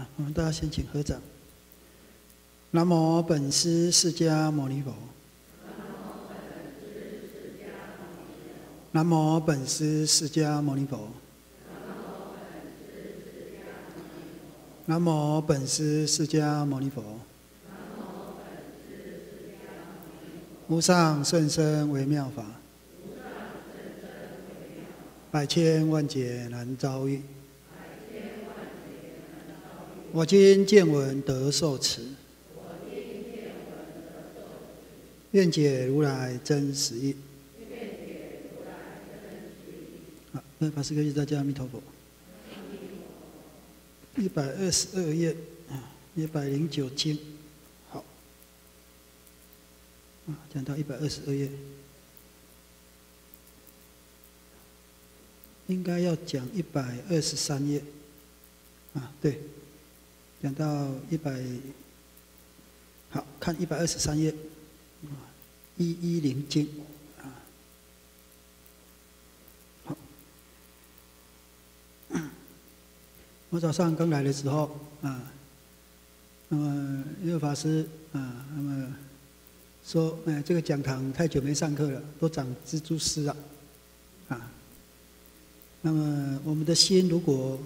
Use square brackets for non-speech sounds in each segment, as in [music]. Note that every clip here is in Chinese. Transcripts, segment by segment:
啊，我们大家先请合掌。南无本师释迦牟尼佛。南无本师释迦牟尼佛。南无本师释迦牟尼佛。无上甚深微妙法，百千万劫难遭遇。我今见闻得受持，愿解如来真实义。好，那法师跟大家阿弥陀佛。一百二十二页啊，一百零九经。好讲到一百二十二页，应该要讲一百二十三页，啊，对，讲到一百，好看一百二十三页，一一零经，啊，好，我早上刚来的时候，啊，那么因为法师，啊，那么。说，哎，这个讲堂太久没上课了，都长蜘蛛丝了，啊。那么我们的心如果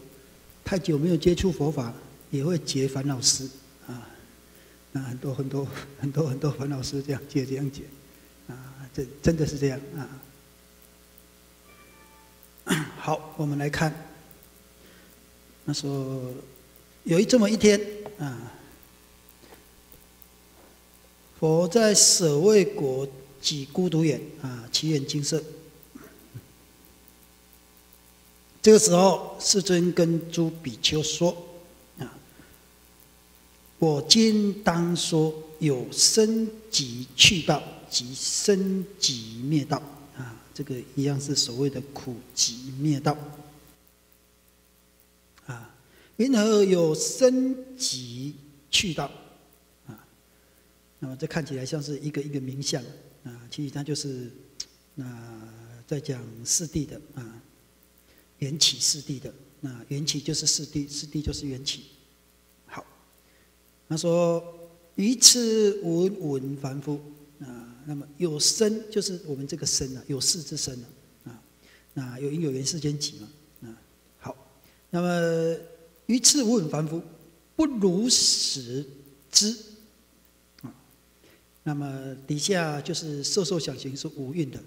太久没有接触佛法，也会解烦恼事啊，那很多很多 [laughs] 很多很多烦恼事，这样解这样解啊，这真的是这样啊。[coughs] 好，我们来看，那时候有一这么一天啊，佛在舍卫国，即孤独眼啊，起眼金色。这个时候，世尊跟诸比丘说。我今当说有生即去道，及生即灭道啊，这个一样是所谓的苦集灭道啊。因何有生即去道啊？”那么这看起来像是一个一个名相啊，其实它就是那在讲四谛的啊，缘起四谛的，那缘起就是四谛，四谛就是缘起。他說於此聞聞凡夫啊，那么有身就是我们这个身啊，有識之身啊，啊，那有因有缘世间集嘛啊。好，那麼於此聞聞凡夫不如死之啊。那么底下就是色受想行識五蘊的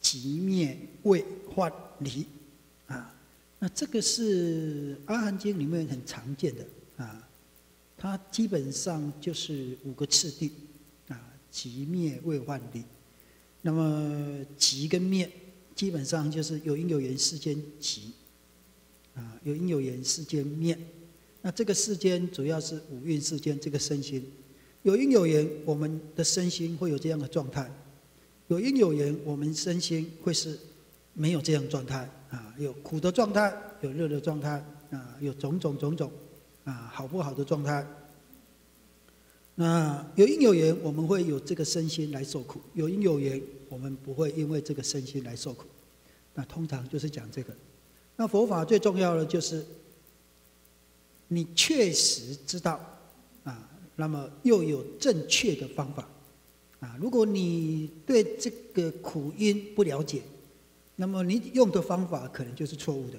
即灭未化离啊，那这个是阿含经里面很常见的，它基本上就是五个次第啊，寂滅位幻離。那麼寂跟灭基本上就是有因有缘世間寂啊，有因有缘世间灭。那这个世间主要是五蕴世间这个身心。有因有缘，我们的身心会有这样的状态；有因有缘，我们身心会是没有这样状态啊，有苦的状态，有乐的状态啊，有种种种种啊，好不好的状态。那有因有缘，我们会有这个身心来受苦；有因有缘，我们不会因为这个身心来受苦。那通常就是讲这个。那佛法最重要的就是你确实知道啊。那么又有正确的方法，啊，如果你对这个苦因不了解，那么你用的方法可能就是错误的，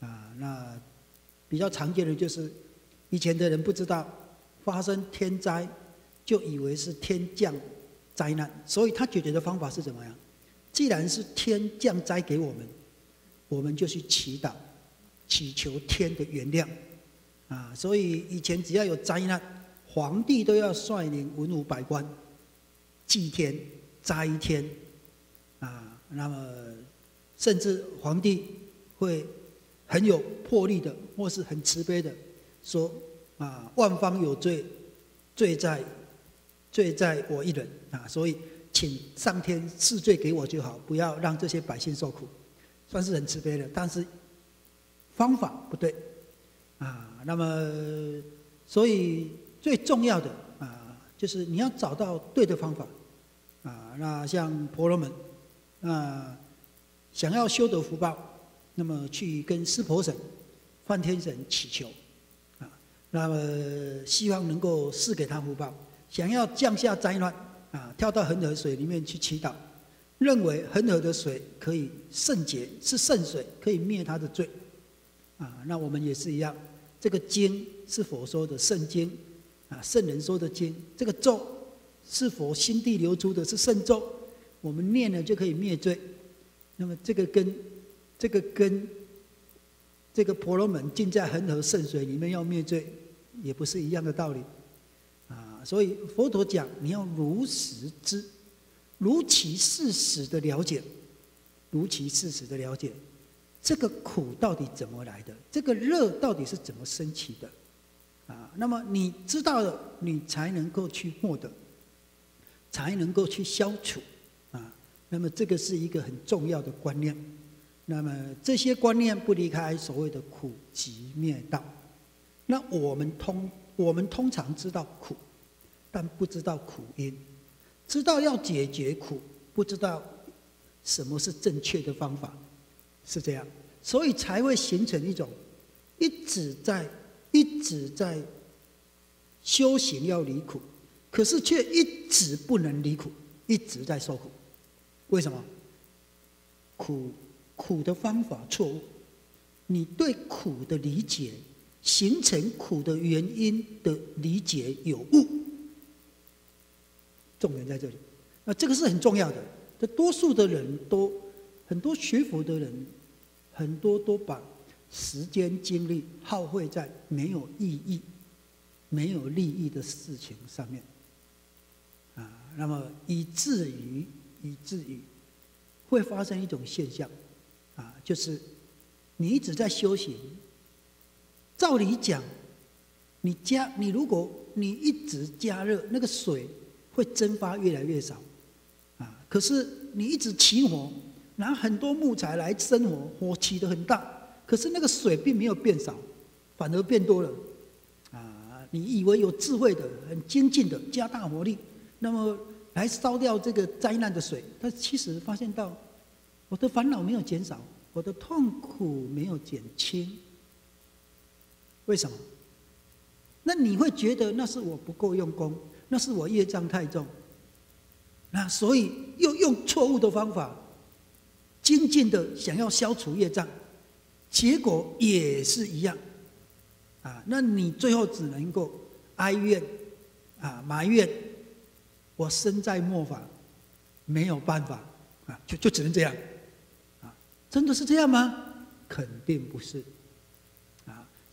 啊，那比较常见的就是以前的人不知道发生天灾，就以为是天降灾难，所以他解决的方法是怎么样？既然是天降灾给我们，我们就去祈祷，祈求天的原谅，啊，所以以前只要有灾难。皇帝都要率领文武百官祭天、災天，啊，那么甚至皇帝会很有魄力的，或是很慈悲的说：啊，万方有罪，罪在罪在我一人啊，所以请上天赐罪给我就好，不要让这些百姓受苦，算是很慈悲的。但是方法不对，啊，那么所以。最重要的啊，就是你要找到对的方法，啊，那像婆罗门，啊，想要修得福报，那么去跟湿婆神、梵天神祈求，那么希望能够赐给他福报，想要降下灾难啊，跳到恒河水里面去祈祷，认为恒河的水可以圣洁，是圣水，可以灭他的罪啊。那我们也是一样，这个经是佛说的圣经啊，圣人说的经，这个咒是否心地流出的是圣咒，我们念了就可以灭罪。那么这个跟这个跟这个婆罗门浸在恒河圣水里面要灭罪。也不是一样的道理，啊，所以佛陀讲你要如实知，如其事实的了解，如其事实的了解，这个苦到底怎么来的？这个热到底是怎么升起的？啊，那么你知道了，你才能够去获得，才能够去消除，啊，那么这个是一个很重要的观念。那么这些观念不离开所谓的苦集灭道。那我们通我们通常知道苦，但不知道苦因，知道要解决苦，不知道什么是正确的方法，是这样，所以才会形成一种一直在一直在修行要离苦，可是却一直不能离苦，一直在受苦。为什么？苦苦的方法错误，你对苦的理解。形成苦的原因的理解有误，重点在这里。那这个是很重要的。这多数的人都，很多学佛的人，很多都把时间精力耗费在没有意义、没有利益的事情上面，啊，那么以至于以至于会发生一种现象，啊，就是你一直在修行。照理讲，你加你如果你一直加热，那个水会蒸发越来越少，啊！可是你一直起火，拿很多木材来生火，火起得很大，可是那个水并没有变少，反而变多了，啊！你以为有智慧的、很精进的，加大火力，那么来烧掉这个灾难的水，但其实发现到，我的烦恼没有减少，我的痛苦没有减轻。为什么？那你会觉得那是我不够用功，那是我业障太重，那所以又用错误的方法，精进的想要消除业障，结果也是一样，啊，那你最后只能够哀怨，啊埋怨，我身在末法，没有办法，啊，就就只能这样，啊，真的是这样吗？肯定不是。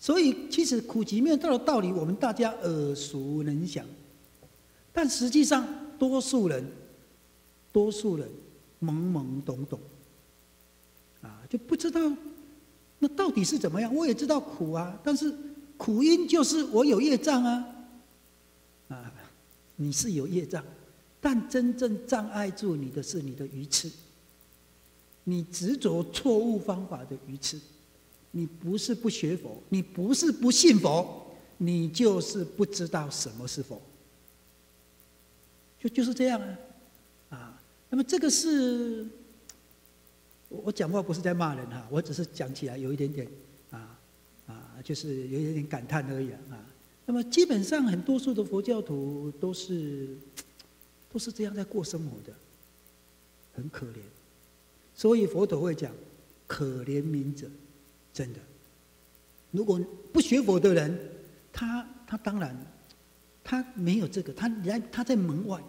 所以，其实苦集灭道的道理，我们大家耳熟能详，但实际上，多数人，多数人懵懵懂懂，啊，就不知道那到底是怎么样。我也知道苦啊，但是苦因就是我有业障啊，啊，你是有业障，但真正障碍住你的是你的愚痴，你执着错误方法的愚痴。你不是不学佛，你不是不信佛，你就是不知道什么是佛，就就是这样啊，啊，那么这个是，我我讲话不是在骂人哈，我只是讲起来有一点点啊啊，就是有一点点感叹而已啊。那么基本上很多数的佛教徒都是都是这样在过生活的，很可怜，所以佛陀会讲可怜悯者。真的，如果不学佛的人，他他当然他没有这个，他来他在门外，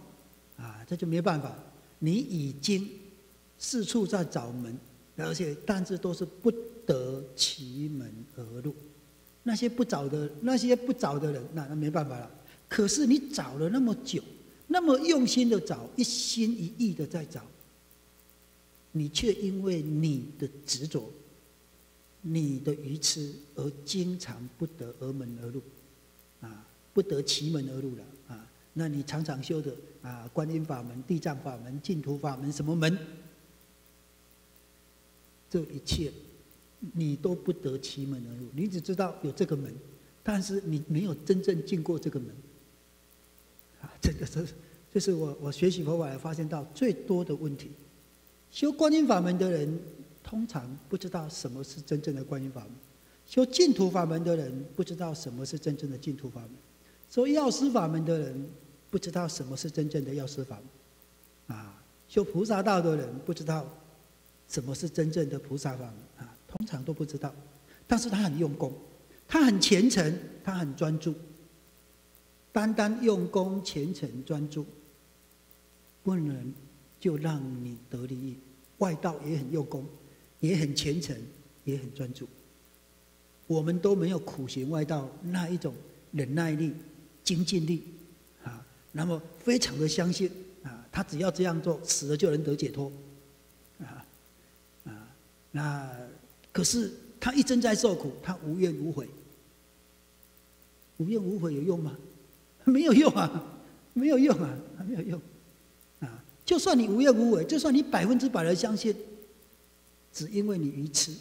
啊，这就没办法。你已经四处在找门，而且但是都是不得其门而入。那些不找的那些不找的人，那那没办法了。可是你找了那么久，那么用心的找，一心一意的在找，你却因为你的执着。你的愚痴而经常不得而门而入，啊，不得其门而入了啊！那你常常修的啊，观音法门、地藏法门、净土法门，什么门？这一切你都不得其门而入，你只知道有这个门，但是你没有真正进过这个门，啊，这个是，这是我我学习佛法发现到最多的问题，修观音法门的人。通常不知道什么是真正的观音法门，修净土法门的人不知道什么是真正的净土法门，修药师法门的人不知道什么是真正的药师法门，啊，修菩萨道的人不知道什么是真正的菩萨法门。啊，通常都不知道，但是他很用功，他很虔诚，他很专注，单单用功虔诚专注，不能就让你得利益。外道也很用功，也很虔诚，也很专注。我们都没有苦行外道那一种忍耐力、精进力，啊，那么非常的相信啊，他只要这样做，死了就能得解脱，啊啊，那可是他一生在受苦，他无怨无悔，无怨无悔有用吗？没有用啊，没有用啊，没有用。啊就算你无怨无悔，就算你百分之百的相信，只因为你愚痴，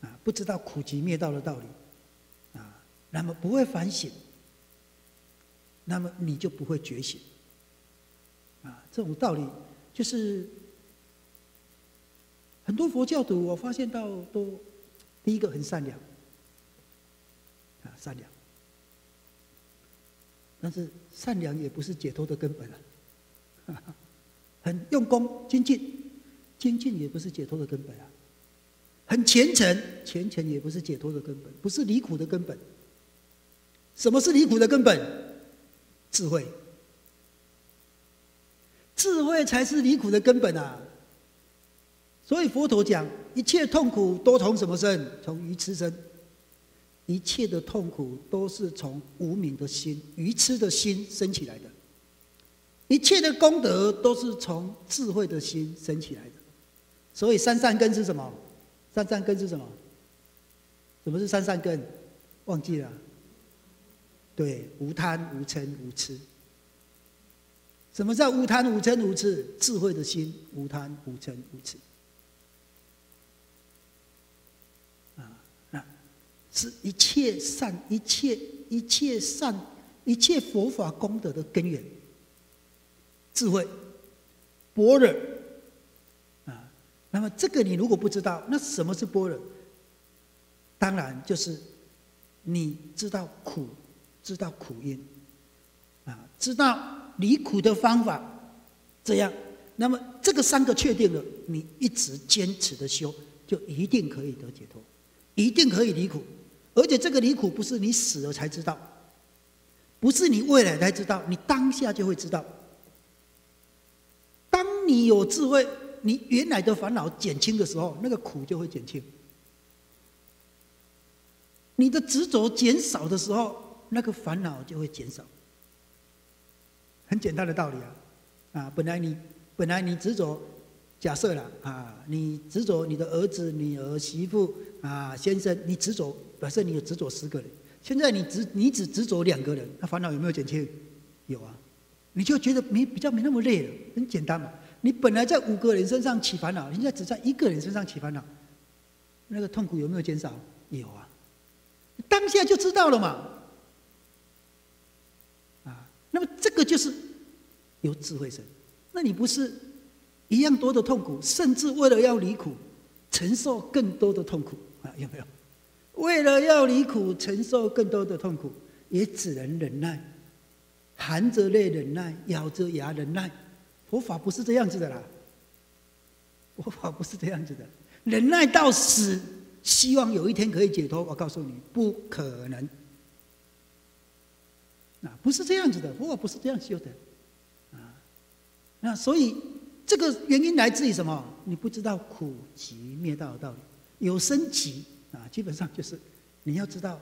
啊，不知道苦集灭道的道理，啊，那么不会反省，那么你就不会觉醒，啊，这种道理就是很多佛教徒我发现到都第一个很善良，啊，善良，但是善良也不是解脱的根本啊。[laughs] 很用功精进，精进也不是解脱的根本啊。很虔诚，虔诚也不是解脱的根本，不是离苦的根本。什么是离苦的根本？智慧，智慧才是离苦的根本啊。所以佛陀讲，一切痛苦都从什么生？从愚痴生。一切的痛苦都是从无名的心、愚痴的心生起来的。一切的功德都是从智慧的心生起来的，所以三善根是什么？三善根是什么？什么是三善根？忘记了？对，无贪、无嗔、无痴。什么叫无贪、无嗔、无痴？智慧的心，无贪、无嗔、无痴。啊，那是一切善、一切一切善、一切佛法功德的根源。智慧，般若，那么这个你如果不知道，那什么是般若？当然就是你知道苦，知道苦因，啊，知道离苦的方法，这样，那么这个三个确定了，你一直坚持的修，就一定可以得解脱，一定可以离苦，而且这个离苦不是你死了才知道，不是你未来才知道，你当下就会知道。当你有智慧，你原来的烦恼减轻的时候，那个苦就会减轻；你的执着减少的时候，那个烦恼就会减少。很简单的道理啊！啊，本来你本来你执着，假设了啊，你执着你的儿子、女儿、媳妇啊、先生，你执着，假设你有执着十个人，现在你只你只执着两个人，那烦恼有没有减轻？有啊。你就觉得没比较没那么累了，很简单嘛。你本来在五个人身上起烦恼，现在只在一个人身上起烦恼，那个痛苦有没有减少？有啊，当下就知道了嘛。啊，那么这个就是有智慧生。那你不是一样多的痛苦，甚至为了要离苦，承受更多的痛苦啊？有没有？为了要离苦，承受更多的痛苦，也只能忍耐。含着泪忍耐，咬着牙忍耐，佛法不是这样子的啦。佛法不是这样子的，忍耐到死，希望有一天可以解脱。我告诉你，不可能。啊，不是这样子的，佛法不是这样修的。啊，那所以这个原因来自于什么？你不知道苦集灭道的道理，有生集啊，基本上就是你要知道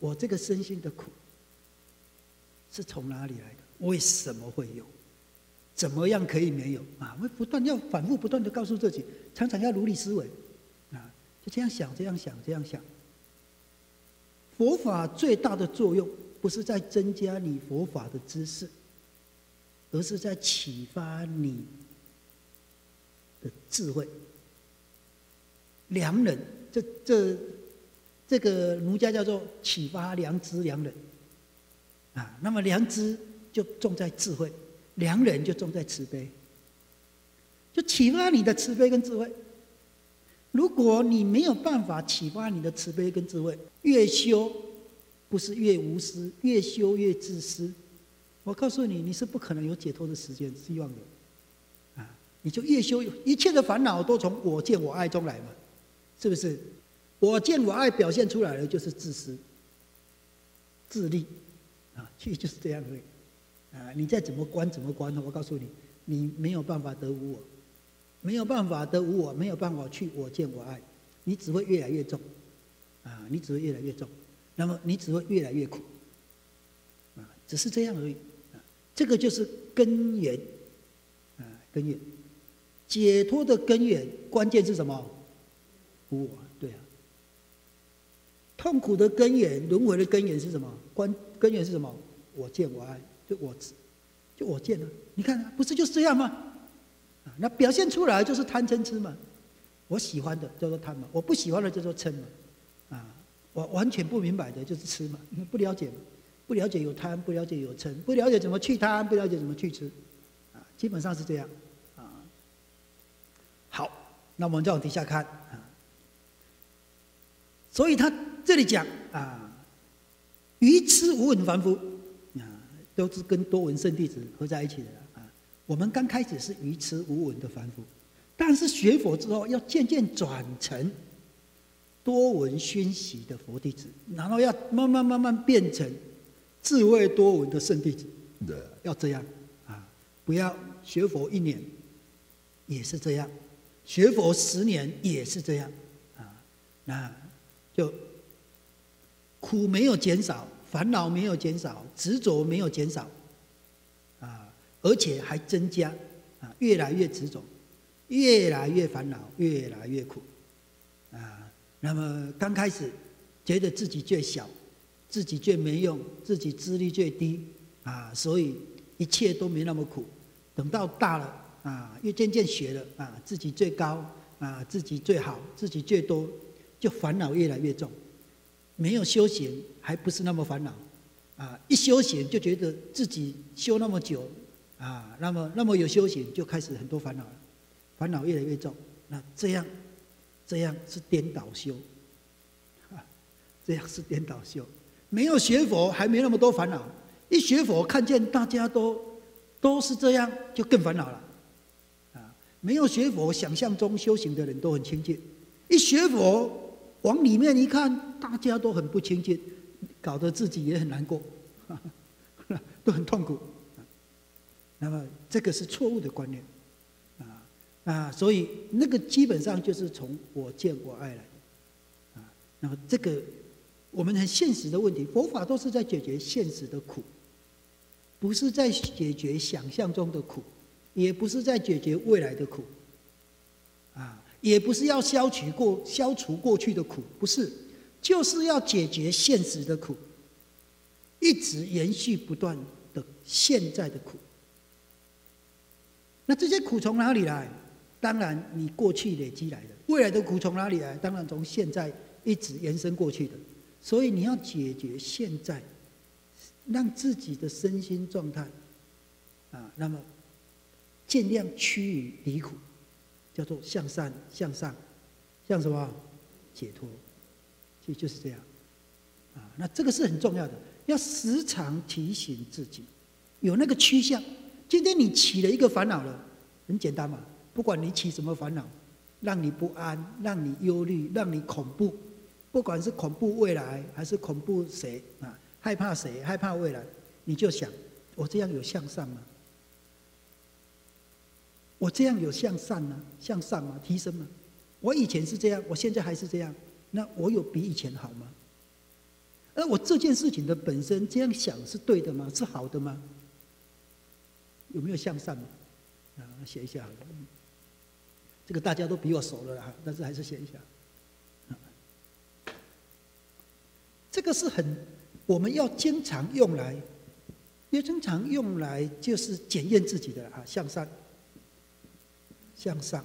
我这个身心的苦。是从哪里来的？为什么会有？怎么样可以没有？啊，会不断要反复不断的告诉自己，常常要努力思维，啊，就这样想，这样想，这样想。佛法最大的作用，不是在增加你佛法的知识，而是在启发你的智慧。良人，这这这个儒家叫做启发良知，良人。啊，那么良知就重在智慧，良人就重在慈悲，就启发你的慈悲跟智慧。如果你没有办法启发你的慈悲跟智慧，越修不是越无私，越修越自私。我告诉你，你是不可能有解脱的时间，希望有啊！你就越修，一切的烦恼都从我见我爱中来嘛，是不是？我见我爱表现出来的就是自私、自利啊，其实就是这样而已啊！你再怎么关怎么关呢？我告诉你，你没有办法得无我。没有办法得无我，没有办法去我见我爱，你只会越来越重，啊，你只会越来越重，那么你只会越来越苦，啊，只是这样而已，啊，这个就是根源，啊，根源，解脱的根源，关键是什么？无我，对啊。痛苦的根源，轮回的根源是什么？关根源是什么？我见我爱，就我，就我见了，你看，不是就是这样吗？啊那表现出来就是贪嗔痴嘛，我喜欢的叫做贪嘛，我不喜欢的叫做嗔嘛，啊，我完全不明白的就是吃嘛，不了解嘛，不了解有贪，不了解有嗔，不了解怎么去贪，不了解怎么去吃，啊，基本上是这样，啊，好，那我们再往底下看啊，所以他这里讲啊，愚痴无闻凡夫，都是跟多闻圣弟子合在一起的啊。我们刚开始是愚痴无闻的凡夫，但是学佛之后要渐渐转成多闻熏习的佛弟子，然后要慢慢慢慢变成智慧多闻的圣弟子。对，要这样啊！不要学佛一年也是这样，学佛十年也是这样啊！那就苦没有减少，烦恼没有减少，执着没有减少。啊而且还增加，啊，越来越执着，越来越烦恼，越来越苦，啊，那么刚开始觉得自己最小，自己最没用，自己资历最低，啊，所以一切都没那么苦。等到大了，啊，越渐渐学了，啊，自己最高，啊，自己最好，自己最多，就烦恼越来越重。没有修行还不是那么烦恼，啊，一修行就觉得自己修那么久。啊，那么那么有修行，就开始很多烦恼了，烦恼越来越重。那这样，这样是颠倒修，啊，这样是颠倒修。没有学佛，还没那么多烦恼；一学佛，看见大家都都是这样，就更烦恼了。啊，没有学佛，想象中修行的人都很清净；一学佛，往里面一看，大家都很不清净，搞得自己也很难过，[laughs] 都很痛苦。那么这个是错误的观念，啊啊，所以那个基本上就是从我见我爱来。的，啊，那么这个我们很现实的问题，佛法都是在解决现实的苦，不是在解决想象中的苦，也不是在解决未来的苦，啊，也不是要消除过消除过去的苦，不是，就是要解决现实的苦，一直延续不断的现在的苦。那这些苦从哪里来？当然，你过去累积来的；未来的苦从哪里来？当然从现在一直延伸过去的。所以你要解决现在，让自己的身心状态啊，那么尽量趋于离苦，叫做向善向上，向什么解脱？其实就是这样啊。那这个是很重要的，要时常提醒自己，有那个趋向。今天你起了一个烦恼了，很简单嘛，不管你起什么烦恼，让你不安，让你忧虑，让你恐怖，不管是恐怖未来还是恐怖谁啊，害怕谁，害怕未来，你就想，我这样有向上吗？我这样有向善吗？向上吗？提升吗？我以前是这样，我现在还是这样，那我有比以前好吗？而我这件事情的本身这样想是对的吗？是好的吗？有没有向善啊，写一下。这个大家都比我熟了哈，但是还是写一下。这个是很我们要经常用来，要经常用来就是检验自己的啊，向善、向上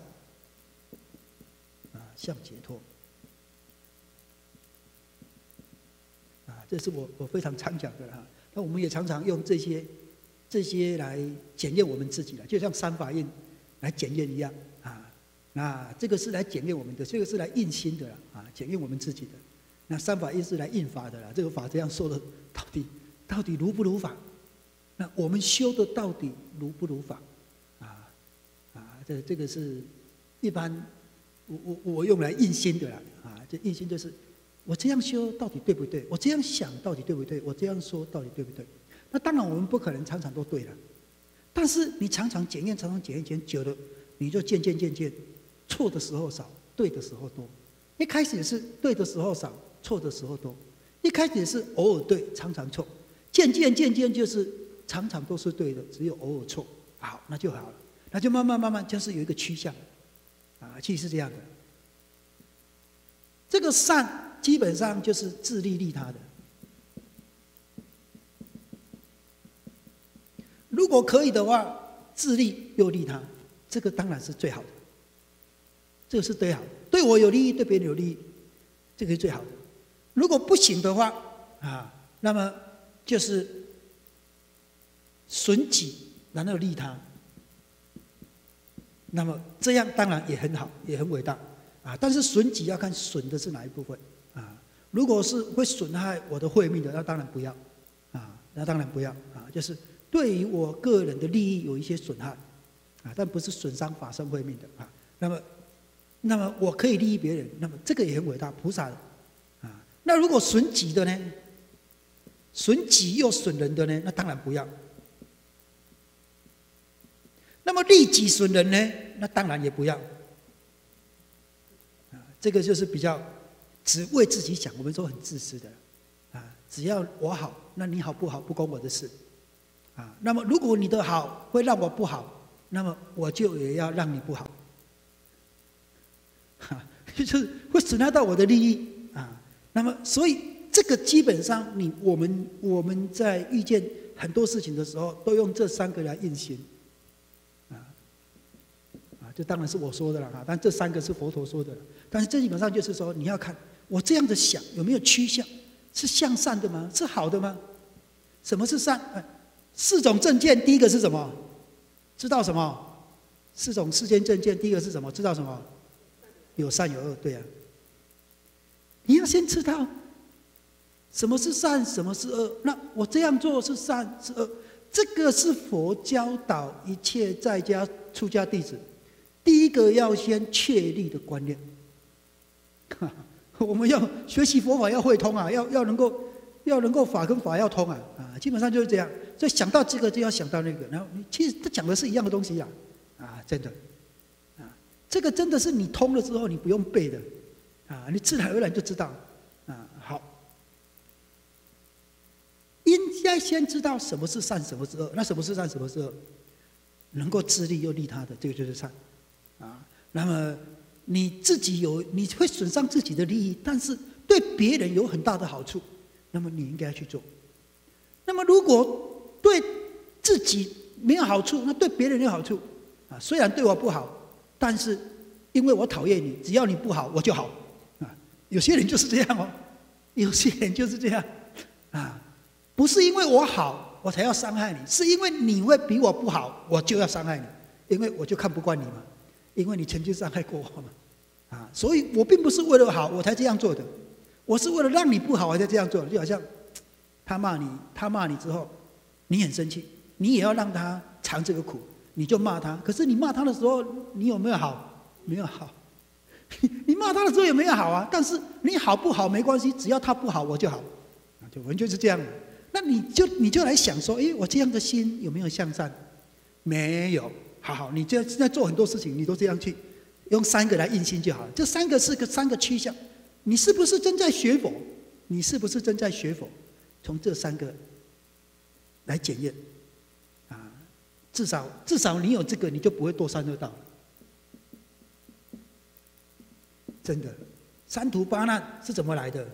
啊，向解脱啊，这是我我非常常讲的哈。那我们也常常用这些。这些来检验我们自己了，就像三法印来检验一样啊。那这个是来检验我们的，这个是来印心的了啊，检验我们自己的。那三法印是来印法的了，这个法这样说的，到底到底如不如法？那我们修的到底如不如法？这这个是一般我我我用来印心的啦啊，这印心就是我这样修到底对不对？我这样想到底对不对？我这样说到底对不对？那当然我们不可能常常都对了，但是你常常检验，常常检验，检验久了，你就渐渐渐渐错的时候少，对的时候多。一开始是对的时候少。错的时候多，一开始是偶尔对，常常错，渐渐渐渐就是常常都是对的，只有偶尔错，好，那就好了，那就慢慢慢慢就是有一个趋向，啊，其实是这样的。这个善基本上就是自利利他的，如果可以的话，自利又利他，这个当然是最好的，这个是最好，对我有利益，对别人有利益，这个是最好的。如果不行的话，啊，那么就是损己然后利他，那么这样当然也很好，也很伟大，啊，但是损己要看损的是哪一部分，啊，如果是会损害我的慧命的，那当然不要，啊，那当然不要，啊，就是对于我个人的利益有一些损害，啊，但不是损伤法身慧命的，啊，那么，那么我可以利益别人，那么这个也很伟大，菩萨的，啊。那如果损己的呢？损己又损人的呢？那当然不要。那么利己损人呢？那当然也不要。啊，这个就是比较只为自己想，我们说很自私的。啊，只要我好，那你好不好不关我的事。啊，那么如果你的好会让我不好，那么我就也要让你不好。哈，就是会损害到我的利益啊。那么，所以这个基本上，你我们我们在遇见很多事情的时候，都用这三个来运行，这当然是我说的了哈，但这三个是佛陀说的，但是这基本上就是说，你要看我这样子想有没有趋向，是向善的吗？是好的吗？什么是善？四种证件，第一个是什么？知道什么？四种世间证件，第一个是什么？知道什么？有善有恶，对呀。你要先知道什么是善，什么是恶。那我这样做是善是恶？这个是佛教导一切在家出家弟子第一个要先确立的观念。[laughs] 我们要学习佛法要会通啊，要要能够要能够法跟法要通啊啊，基本上就是这样。所以想到这个就要想到那个，然后其实他讲的是一样的东西呀啊，真的啊，这个真的是你通了之后你不用背的。啊，你自然而然就知道，啊，好，应该先知道什么是善，什么是恶。那什么是善，什么是恶？能够自利又利他的，这个就是善，那么你自己有，你会损伤自己的利益，但是对别人有很大的好处，那么你应该去做。那么如果对自己没有好处，那对别人有好处，啊，虽然对我不好，但是因为我讨厌你，只要你不好，我就好啊。有些人就是这样哦，有些人就是这样，啊，不是因为我好我才要伤害你，是因为你会比我不好，我就要伤害你，因为我就看不惯你嘛，因为你曾经伤害过我嘛，啊，所以我并不是为了好我才这样做的，我是为了让你不好我才这样做，就好像他骂你，他骂你之后，你很生气，你也要让他尝这个苦，你就骂他，可是你骂他的时候，你有没有好？没有好。[laughs] 你骂他的时候也没有好啊，但是你好不好没关系，只要他不好我就好，啊，就完全是这样。那你就你就来想说，哎，我这样的心有没有向善？没有，好好，你这样在做很多事情，你都这样去，用三个来印心就好了。这三个是个三个趋向，你是不是正在学佛？你是不是正在学佛？从这三个来检验，啊，至少至少你有这个，你就不会堕三恶道。真的，三途八难是怎么来的？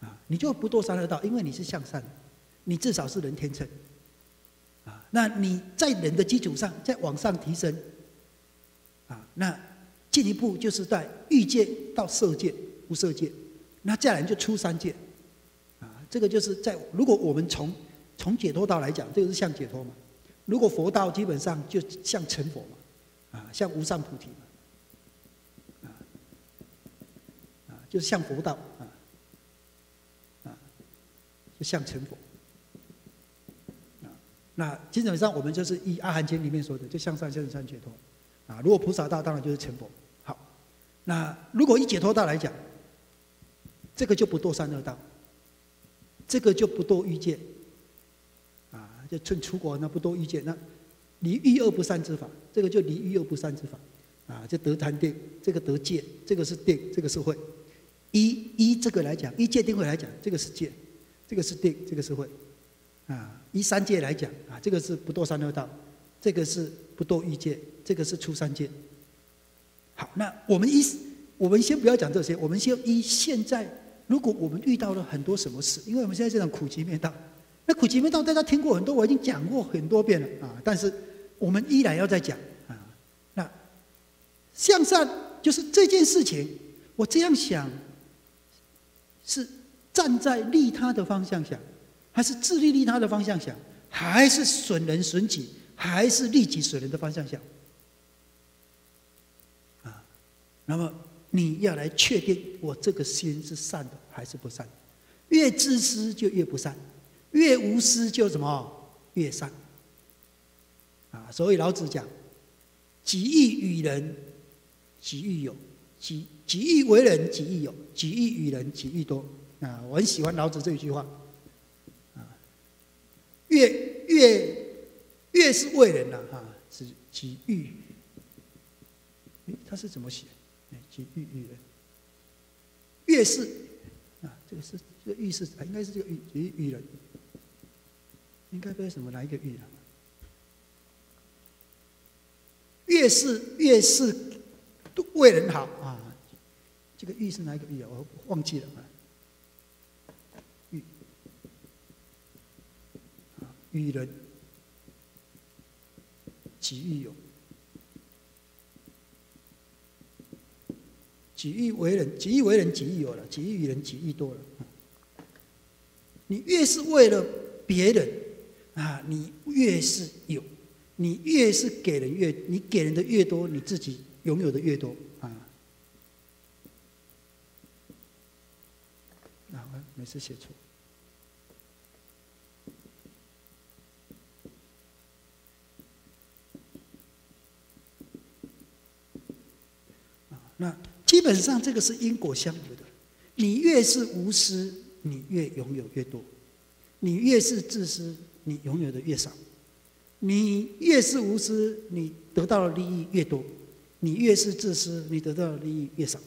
啊，你就不堕三恶道，因为你是向善，你至少是人天乘。那你在人的基础上再往上提升，啊，那进一步就是在欲界到色界、无色界，那再来就出三界。啊，这个就是在如果我们从从解脱道来讲，这个是像解脱嘛？如果佛道基本上就像成佛嘛？啊，像无上菩提嘛？啊就是向佛道啊，啊，就向成佛。那基本上我们就是依《阿含经》里面说的，就向上向上解脱。啊，如果菩萨道当然就是成佛。好，那如果以解脱道来讲，这个就不堕三恶道，这个就不堕欲界。啊，就趁出国那不堕欲界，那离欲恶不善之法，这个就离欲恶不善之法。啊，就得禅定，这个得戒，这个是定，这个是慧。依依这个来讲，依戒定慧来讲，这个是戒，这个是定，这个是慧。啊，依三界来讲，啊，这个是不堕三恶道，这个是不堕欲界，这个是出三界。好，那我们依，我们先不要讲这些，我们先依现在，如果我们遇到了很多什么事，因为我们现在这种苦集灭道，那苦集灭道大家听过很多，我已经讲过很多遍了啊，但是我们依然要再讲啊。那。向善就是这件事情，我这样想，是站在利他的方向想，还是自利利他的方向想，还是损人损己，还是利己损人的方向想？啊，那么你要来确定我这个心是善的还是不善？越自私就越不善，越无私就什么越善？啊，所以老子讲，己欲与人。己欲有，己己欲为人，己欲有，己欲与人，己欲多。啊，我很喜欢老子这一句话。越越是为人呐，哈，是己欲。他是怎么写？己欲欲人，越是啊，这个是这个欲是应该是这个欲己欲人，应该为什么哪一个欲啊？越是越是。为人好啊，这个“欲”是哪一个“欲”啊？我忘记了啊。欲啊，与人己欲有，己欲为人，己欲为人，己欲有了，己欲与人，己欲多了。你越是为了别人啊，你越是有，你越是给人越，你给人的越多，你自己。拥有的越多啊，啊，我每次写错那基本上这个是因果相合的。你越是无私，你越拥有越多；你越是自私，你拥有的越少。你越是无私，你得到的利益越多。你越是自私，你得到的利益越少，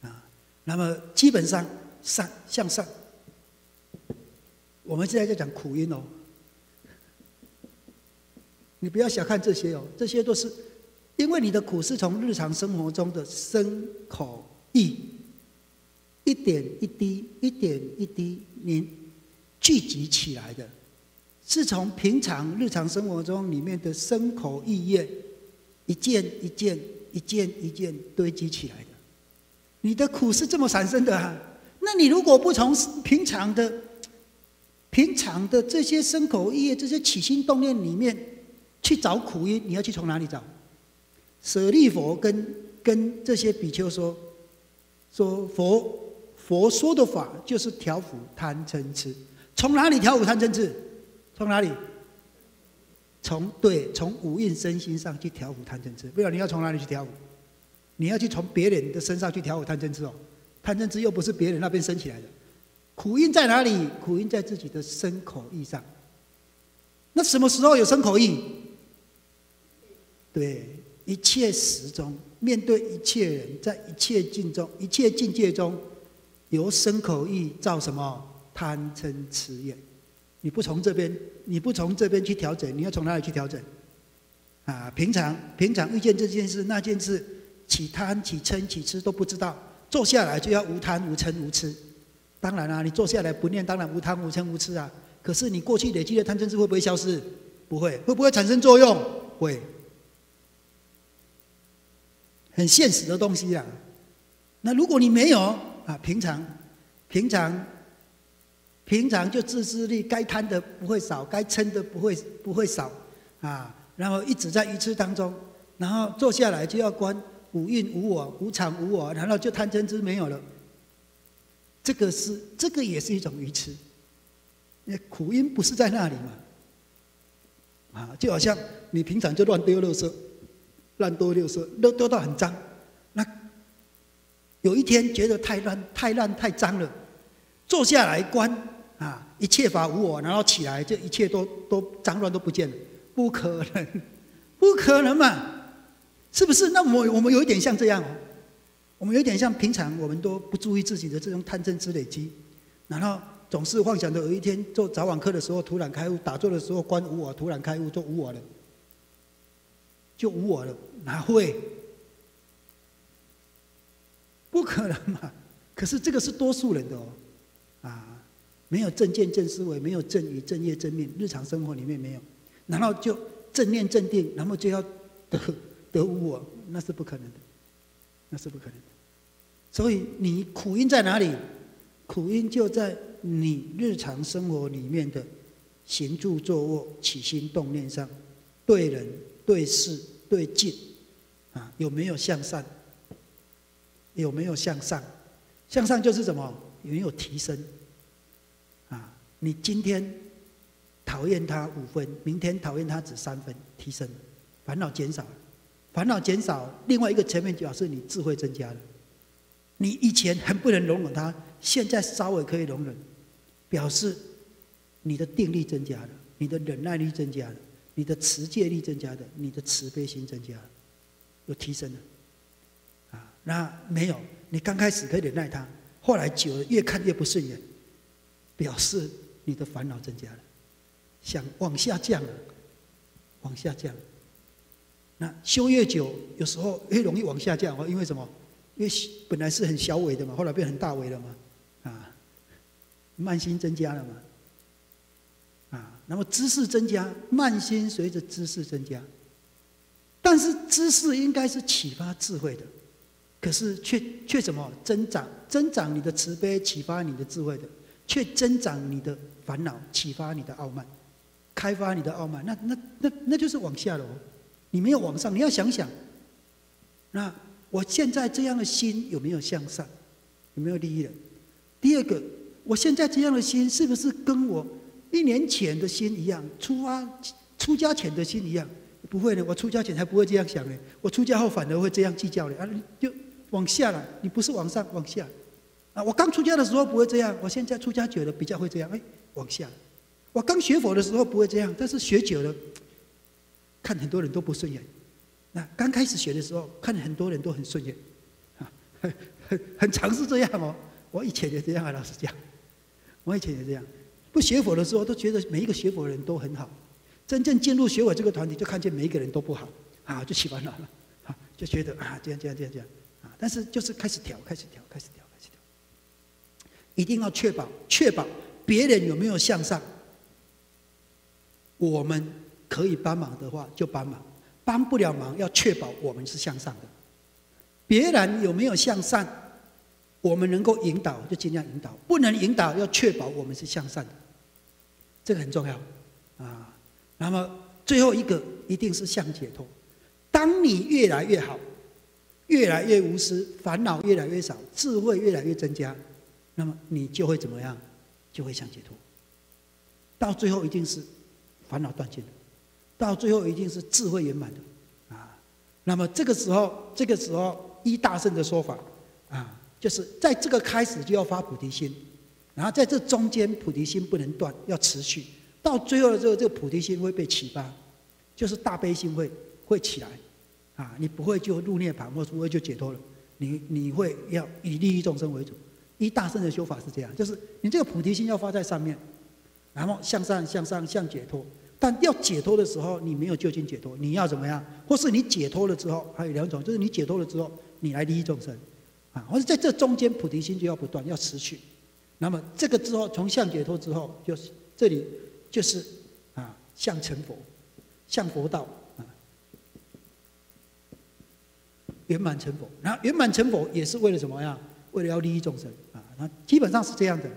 啊，那么基本上善向上。我们现在在讲苦因哦，你不要小看这些哦，这些都是因为你的苦是从日常生活中的身口意一点一滴、一点一滴你聚集起来的，是从平常日常生活中里面的身口意业。一件一件、一件一件堆积起来的，你的苦是这么产生的啊？那你如果不从平常的、平常的这些身口意业、这些起心动念里面去找苦因，你要去从哪里找？舍利佛跟跟这些比丘说，说佛佛说的法就是调伏贪嗔痴，从哪里调伏贪嗔痴？从哪里？从对从五蕴身心上去调伏贪嗔痴，不要你要从哪里去调伏？你要去从别人的身上去调伏贪嗔痴哦，贪嗔痴又不是别人那边生起来的，苦因在哪里？苦因在自己的身口意上。那什么时候有身口意？对，一切时中，面对一切人，在一切境中，一切境界中，由身口意造什么贪嗔痴业？你不从这边，你不从这边去调整，你要从哪里去调整？啊，平常平常遇见这件事那件事，起贪起嗔起痴都不知道，坐下来就要无贪无嗔无痴。当然啦，你坐下来不念，当然无贪无嗔无痴啊。可是你过去累积的贪嗔痴会不会消失？不会，会不会产生作用？会，很现实的东西啊。那如果你没有啊，平常平常。平常就自私力，该贪的不会少，该嗔的不会不会少，啊，然后一直在愚痴当中，然后坐下来就要观五蕴无我，无常无我，然后就贪嗔痴没有了。这个是，这个也是一种愚痴。那苦因不是在那里嘛？啊，就好像你平常就乱丢垃圾，乱丢垃圾，都丢到很脏。那有一天觉得太乱、太乱、太脏了，坐下来观啊，一切法无我，然后起来，这一切都都脏乱都不见了，不可能，不可能嘛？是不是？那我我们有一点像这样，我们有点像平常我们都不注意自己的这种贪嗔痴累积，然后总是幻想着有一天做早晚课的时候突然开悟，打坐的时候观无我，突然开悟就无我了，就无我了，哪会？不可能嘛！可是这个是多数人的哦，啊，没有正见正思维，没有正语正业正命，日常生活里面没有，然后就正念正定，然后就要得。得无我，那是不可能的，那是不可能的。所以你苦因在哪里？苦因就在你日常生活里面的行住坐卧、起心动念上，对人、对事、对境，啊，有没有向善？有没有向上？向上就是什么？有没有提升？啊，你今天讨厌他五分，明天讨厌他只三分，提升，烦恼减少了。烦恼减少，另外一个层面表示你智慧增加了。你以前很不能容忍他，现在稍微可以容忍，表示你的定力增加了，你的忍耐力增加了，你的持戒力增加的，你的慈悲心增加了，有提升了。啊，那没有，你刚开始可以忍耐它，后来久了越看越不顺眼，表示你的烦恼增加了，想往下降，往下降。那修越久，有时候越容易往下降哦，因为什么？因为本来是很小微的嘛，后来变很大微了嘛，啊，慢心增加了嘛，那么知识增加，慢心随着知识增加，但是知识应该是启发智慧的，可是却却什么？增长增长你的慈悲，启发你的智慧的，却增长你的烦恼，启发你的傲慢，开发你的傲慢，那那那那就是往下了。你没有往上，你要想想，那我现在这样的心有没有向上？有没有利益人？第二个，我现在这样的心是不是跟我一年前的心一样？出发出家前的心一样？不会的，我出家前才不会这样想呢。我出家后反而会这样计较的啊！就往下了，你不是往上，往下啊！我刚出家的时候不会这样，我现在出家久了比较会这样。哎，往下。我刚学佛的时候不会这样，但是学久了。看很多人都不顺眼，那刚开始学的时候，看很多人都很顺眼，啊，很很很尝试这样哦。我以前也这样啊，老实讲，我以前也这样。不学佛的时候，都觉得每一个学佛的人都很好。真正进入学佛这个团体，就看见每一个人都不好，啊，就起烦恼了，啊，就觉得啊，这样这样这样这样，啊，但是就是开始调，开始调，开始调，开始调。一定要确保，确保别人有没有向上，我们。可以帮忙的话就帮忙，帮不了忙要确保我们是向上的。别人有没有向善，我们能够引导就尽量引导，不能引导要确保我们是向善的，这个很重要啊。那么最后一个一定是向解脱。当你越来越好，越来越无私，烦恼越来越少，智慧越来越增加，那么你就会怎么样？就会向解脱。到最后一定是烦恼断尽了。到最后一定是智慧圆满的，啊，那么这个时候，这个时候一大圣的说法，啊，就是在这个开始就要发菩提心，然后在这中间菩提心不能断，要持续，到最后的时候，这个菩提心会被启发，就是大悲心会会起来，啊，你不会就入涅槃，或不会就解脱了，你你会要以利益众生为主，一大圣的修法是这样，就是你这个菩提心要发在上面，然后向上向上向解脱。但要解脱的时候，你没有就近解脱，你要怎么样？或是你解脱了之后，还有两种，就是你解脱了之后，你来利益众生，啊，或者在这中间菩提心就要不断，要持续。那么这个之后，从相解脱之后，就是这里就是啊，向成佛，向佛道啊，圆满成佛。然后圆满成佛也是为了什么呀？为了要利益众生啊。那基本上是这样的。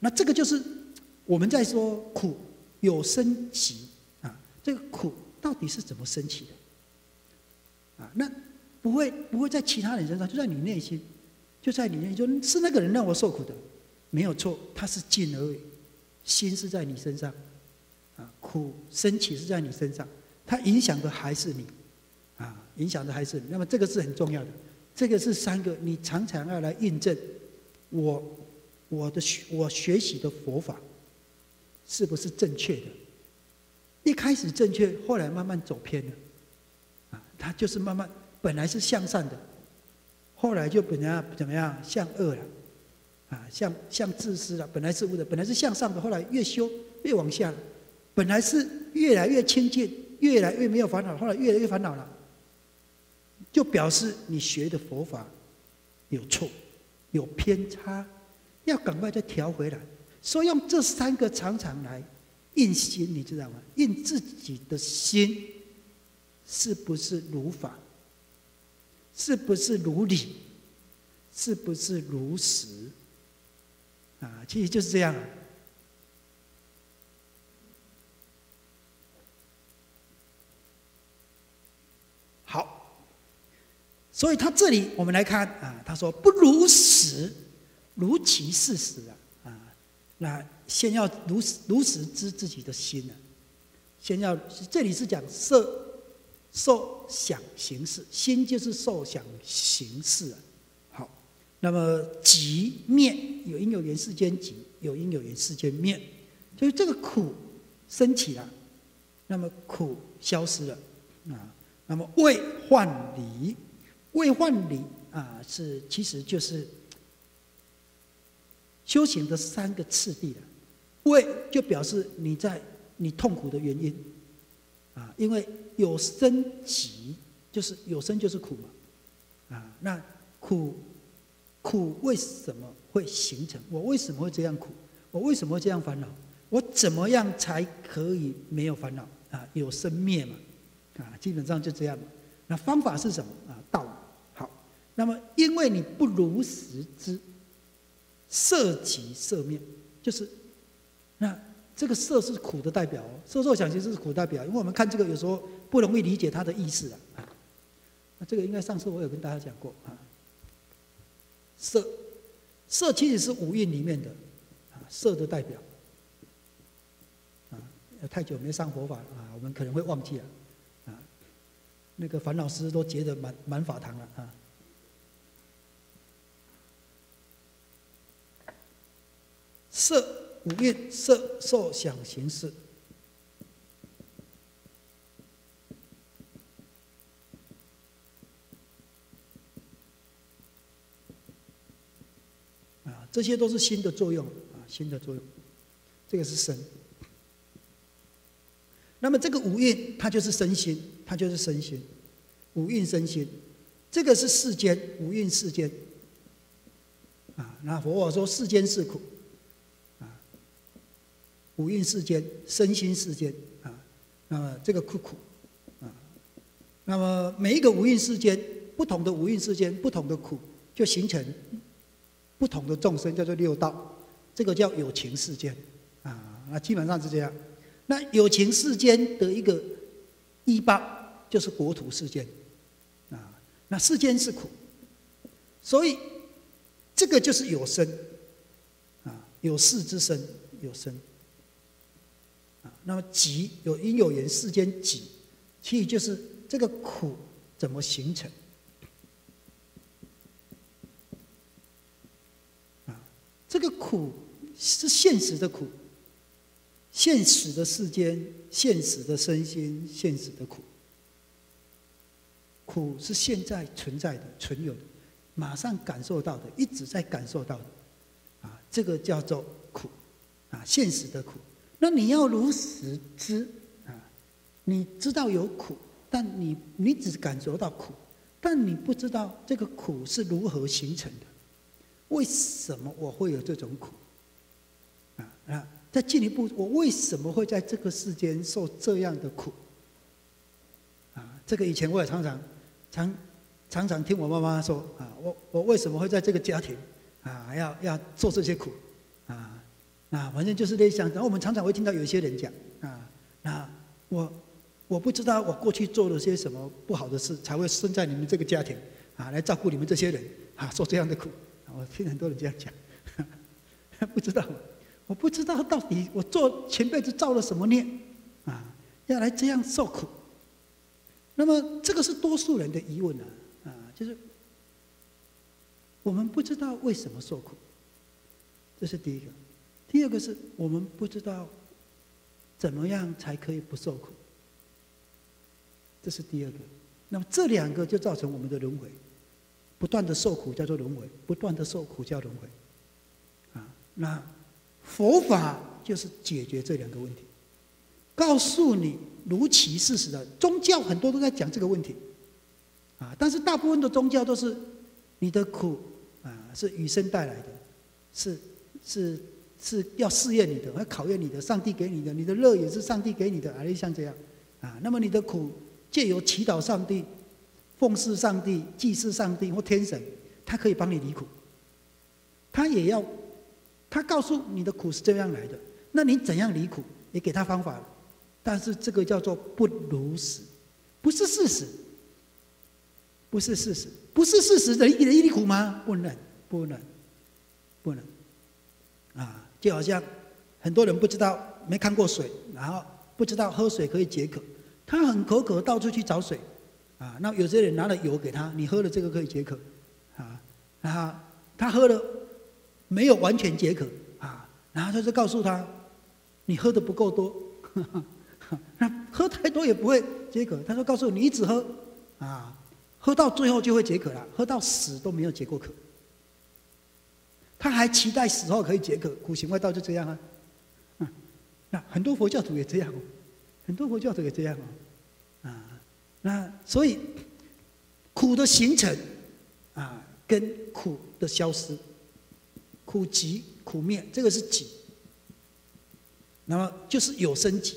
那这个就是我们在说苦。有升起啊，这个苦到底是怎么升起的？啊，那不会不会在其他人身上，就在你内心，就在你内心，就是那个人让我受苦的，没有错，他是进而已，心是在你身上，啊，苦升起是在你身上，它影响的还是你，啊，影响的还是你。那么这个是很重要的，这个是三个，你常常要来印证我我的学我学习的佛法是不是正确的。一开始正确，后来慢慢走偏了，啊，他就是慢慢本来是向善的，后来就本来怎么样向恶了，啊，像像自私了。本来是无的，本来是向上的，后来越修越往下。本来是越来越清净，越来越没有烦恼，后来越来越烦恼了，就表示你学的佛法有错，有偏差，要赶快再调回来。所以用这三个常常来。印心，你知道吗？印自己的心，是不是如法？是不是如理？是不是如实？啊，其实就是这样。好，所以他这里我们来看啊，他说不如实，如其事实啊啊。那先要如实如实知自己的心呢，先要这里是讲色、受、想、行识，心就是受想行识啊。那么即灭有因有缘世间即有因有缘世间灭，就是这个苦升起了，那么苦消失了啊。那么未患离，未患离啊，是其实就是。修行的三个次第了，为就表示你在你痛苦的原因，啊，因为有生集，就是有生就是苦嘛，啊，那苦苦为什么会形成？我为什么会这样苦？我为什么会这样烦恼？我怎么样才可以没有烦恼？啊，有生灭嘛，啊，基本上就这样。那方法是什么？啊，道。好，那么因为你不如实知。色即色灭，就是那这个色是苦的代表哦，色受想行识是苦代表，因为我们看这个有时候不容易理解它的意思啊。那这个应该上次我有跟大家讲过啊。色色其实是五蕴里面的啊，色的代表啊。太久没上佛法了啊，我们可能会忘记了啊。那个樊老师都结得满满法堂了啊。色五蕴，色受想行识啊，这些都是心的作用啊，心的作用，这个是身。那么这个五蕴，它就是身心，它就是身心，五蕴身心，这个是世间五蕴世间啊。那佛法说世间是苦。啊五蕴世间，身心世间啊，那么这个苦苦啊，那么每一个五蕴世间，不同的五蕴世间，不同的苦，就形成不同的众生，叫做六道。这个叫有情世间啊，那基本上是这样。那有情世间的一个一八，就是国土世间啊。那世间是苦，所以这个就是有生啊，有事之生，有生。啊那么己有因有缘世间己，其实就是这个苦怎么形成？啊，这个苦是现实的苦，现实的世间，现实的身心，现实的苦。苦是现在存在的、存有的，马上感受到的，一直在感受到的，啊，这个叫做苦，啊，现实的苦。那你要如实知啊，你知道有苦，但你你只感受到苦，但你不知道这个苦是如何形成的，为什么我会有这种苦？啊啊！再进一步，我为什么会在这个世间受这样的苦？啊，这个以前我也常常常常常听我妈妈说啊，我我为什么会在这个家庭啊，要要做这些苦啊？啊，反正就是在想，然后我们常常会听到有些人讲啊，那我我不知道我过去做了些什么不好的事，才会生在你们这个家庭啊，来照顾你们这些人啊，受这样的苦。我听很多人这样讲，[laughs] 不知道，我不知道到底我做前辈子造了什么孽啊，要来这样受苦。那么这个是多数人的疑问啊，啊，就是我们不知道为什么受苦，这是第一个。第二个是我们不知道怎么样才可以不受苦，这是第二个。那么这两个就造成我们的轮回，不断的受苦叫做轮回，不断的受苦叫轮回。啊，那佛法就是解决这两个问题，告诉你如其事实的宗教很多都在讲这个问题，啊，但是大部分的宗教都是你的苦啊是与生带来的，是是。是要试验你的，要考验你的，上帝给你的，你的乐也是上帝给你的，啊，像这样，啊，那么你的苦借由祈祷上帝、奉事上帝、祭祀上帝或天神，他可以帮你离苦。他也要，他告诉你的苦是这样来的，那你怎样离苦，也给他方法，但是这个叫做不如实，不是事实，不是事实，不是事实，人人离苦吗？不能，不能，不能，啊。就好像很多人不知道没看过水，然后不知道喝水可以解渴，他很口渴，到处去找水，啊，那有些人拿了油给他，你喝了这个可以解渴，啊，然后他喝了没有完全解渴，啊，然后他就告诉他，你喝的不够多，[laughs] 那喝太多也不会解渴，他说告诉你，你只喝，啊，喝到最后就会解渴了，喝到死都没有解过渴。他还期待死后可以解渴，苦行外道就这样啊，[laughs] 那很多佛教徒也这样哦，很多佛教徒也这样哦，啊，那所以苦的形成啊，跟苦的消失，苦集苦灭，这个是集，那么就是有生集，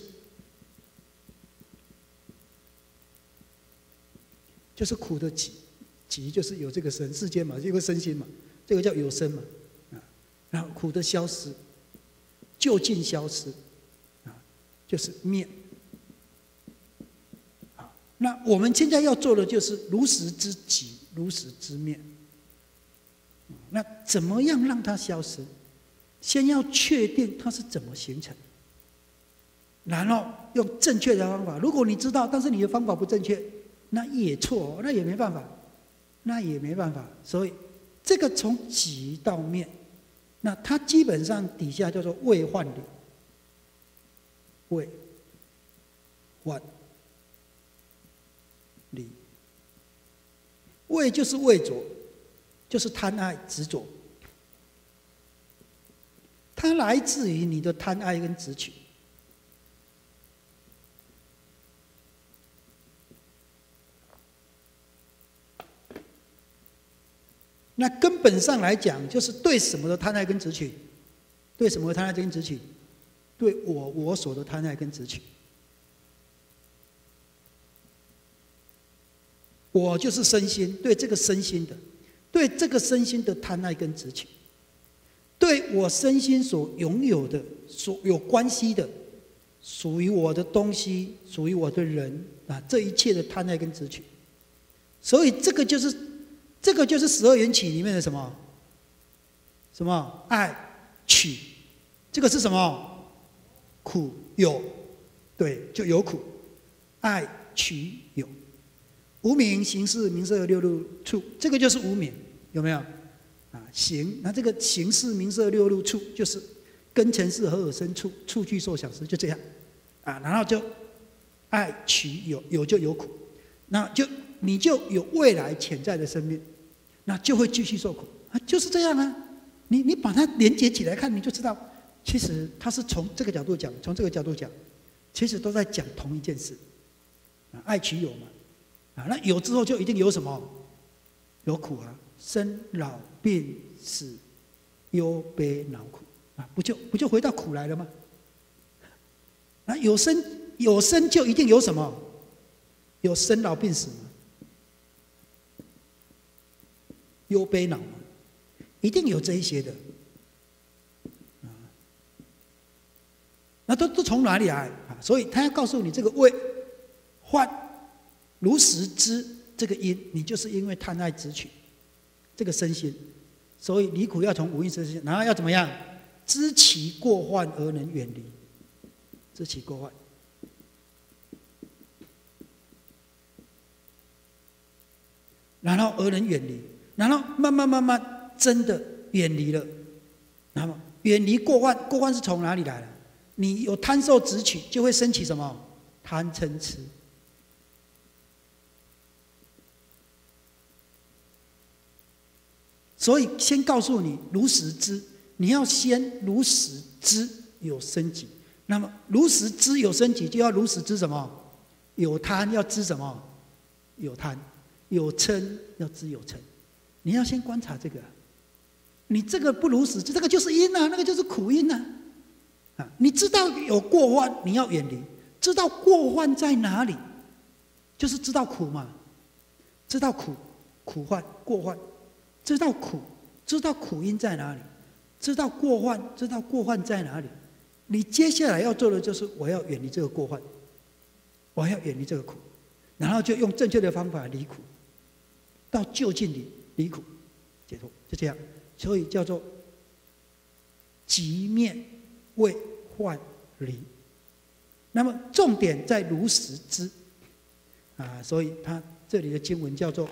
就是苦的集，集就是有这个身世间嘛，有个身心嘛，这个叫有生嘛。啊然后苦的消失，就近消失，啊，就是灭。那我们现在要做的就是如实知己，如实知面。那怎么样让它消失？先要确定它是怎么形成，然后用正确的方法。如果你知道，但是你的方法不正确，那也错，那也没办法，那也没办法。所以这个从己到面。那它基本上底下叫做未换理，未换理，畏就是畏着，就是贪爱执着，它来自于你的贪爱跟执取。那根本上来讲，就是对什么的贪爱跟执取，对什么的贪爱跟执取，对我我所的贪爱跟执取，我就是身心对这个身心的，对这个身心的贪爱跟执取，对我身心所拥有的所有关系的，属于我的东西，属于我的人啊，这一切的贪爱跟执取，所以这个就是。这个就是十二缘起里面的什么？什么爱取？这个是什么？苦有，对，就有苦。爱取，无名行识名色六路处，这个就是无名，有没有？啊，行，那这个行识名色六路处，就是根尘世合而生处，处具受想思，就这样。啊，然后就爱取有，有就有苦，那就你就有未来潜在的生命。那就会继续受苦啊，就是这样啊。你你把它连接起来看，你就知道，其实它是从这个角度讲，从这个角度讲，其实都在讲同一件事啊。爱取有嘛啊，那有之后就一定有什么？有苦啊，生老病死、忧悲恼苦啊，不就不就回到苦来了吗？那有生有生就一定有什么？有生老病死。忧悲恼，一定有这一些的，啊，那都都从哪里来啊？所以他要告诉你这个胃，患如实知这个因，你就是因为贪爱执取这个身心，所以离苦要从无因身心，然后要怎么样？知其过患而能远离，知其过患，然后而能远离，然后慢慢慢慢真的远离了，那么远离过患，过患是从哪里来的？你有贪受执取，就会升起什么？贪嗔痴。所以先告诉你如实知，你要先如实知有升级。那么如实知有升级，就要如实知什么？有贪要知什么？有贪，有嗔要知有嗔。你要先观察这个，你这个不如实知，这个就是因啊，那个就是苦因啊。啊，你知道有过患，你要远离；知道过患在哪里，就是知道苦嘛。知道苦，苦患过患，知道苦，知道苦因在哪里，知道过患，知道过患在哪里。你接下来要做的就是，我要远离这个过患，我要远离这个苦，然后就用正确的方法离苦，到就近离离苦，解脱，就这样。所以叫做极灭。为患离，那么重点在如实知啊，所以他这里的经文叫做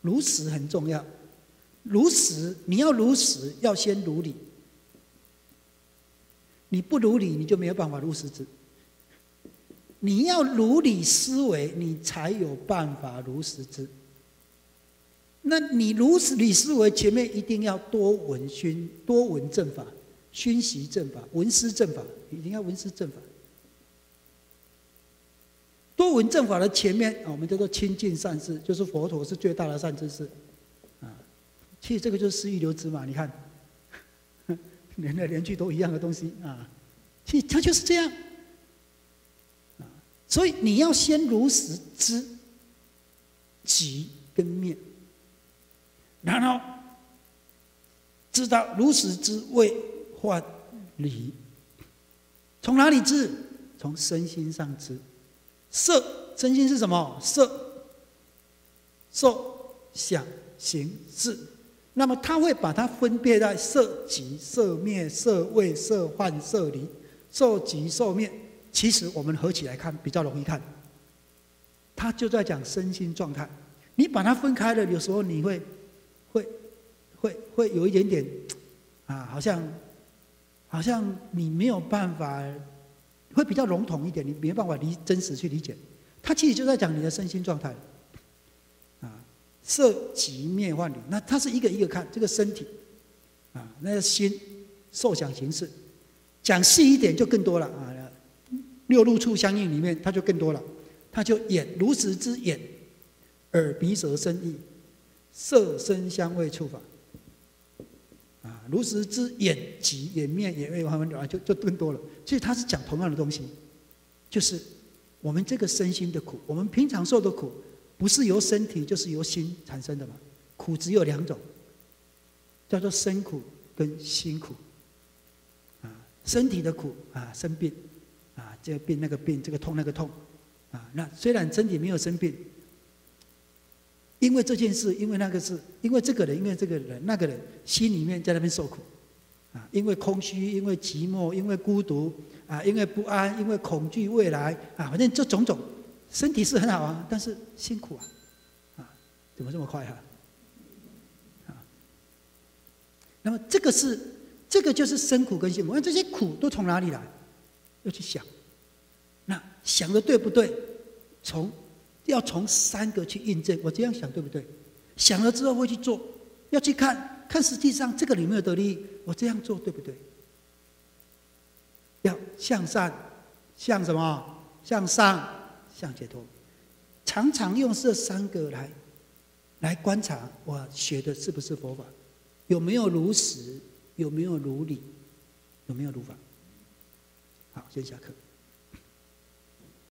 如实很重要。如实，你要如实，要先如理。你不如理，你就没有办法如实知。你要如理思维，你才有办法如实知。那你如实理思维，前面一定要多闻熏，多闻正法，熏习正法，闻思正法，一定要闻思正法。多闻正法的前面，我们叫做亲近善事，就是佛陀是最大的善知识，啊，其实这个就是思欲流之嘛。你看，[laughs] 连来连去都一样的东西啊，其实它就是这样，啊，所以你要先如实知，即跟灭。然后知道如实之谓患离，从哪里知？从身心上知。色身心是什么？色、受、想、行、识。那么他会把它分别在色即、色灭、色位、色幻、色离。受即受灭，其实我们合起来看比较容易看。他就在讲身心状态。你把它分开了，有时候你会。会，会会有一点点，啊，好像，好像你没有办法，会比较笼统一点，你没办法理真实去理解。他其实就在讲你的身心状态，啊，色即灭幻离，那他是一个一个看这个身体，啊，那个心受想行识，讲细一点就更多了啊，六路处相应里面它就更多了，它就眼如实之眼，耳鼻舌身意。色声香味触法，啊，如实之眼及眼面眼味，他们啊就就更多了。其实他是讲同样的东西，就是我们这个身心的苦，我们平常受的苦，不是由身体就是由心产生的嘛？苦只有两种，叫做身苦跟心苦。啊，身体的苦啊，生病，啊，这个病那个病，这个痛那个痛，啊，那虽然身体没有生病。因为这件事，因为那个事，因为这个人，因为这个人，那个人心里面在那边受苦，啊，因为空虚，因为寂寞，因为孤独，啊，因为不安，因为恐惧未来，啊，反正这种种，身体是很好啊，但是辛苦啊，啊，怎么这么快哈？啊，那么这个是，这个就是生苦跟辛苦，那这些苦都从哪里来？要去想，那想的对不对？从。要从三个去印证，我这样想对不对？想了之后会去做，要去看看实际上这个里面有得利益，我这样做对不对？要向善，向什么？向上，向解脱。常常用这三个来来观察我学的是不是佛法，有没有如实，有没有如理，有没有如法。好，先下课。